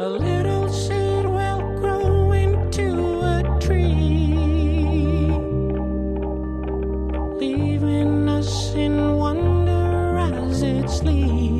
A little seed will grow into a tree, leaving us in wonder as it sleeps.